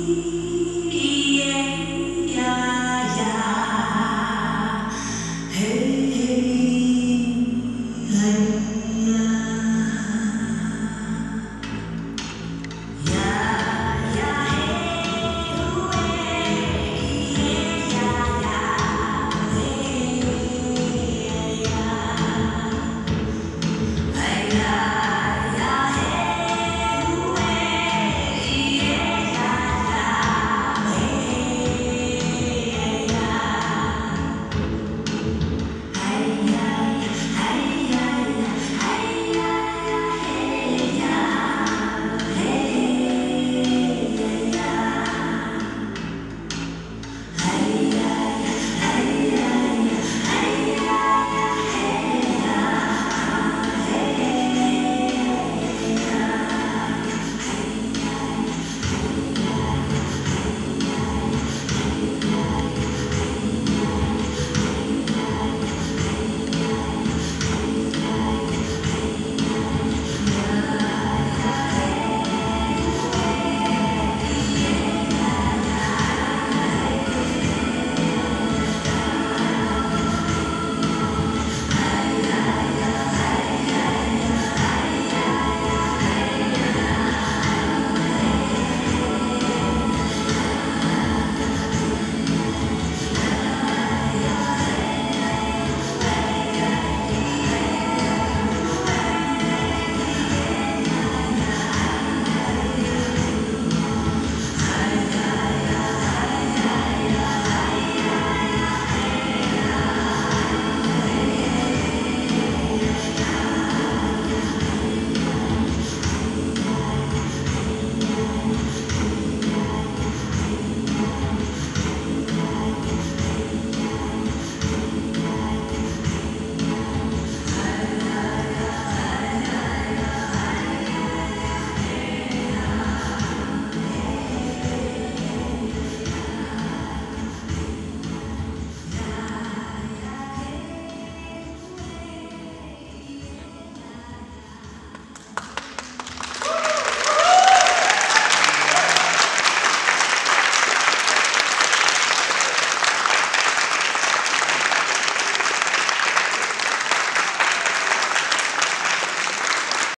me.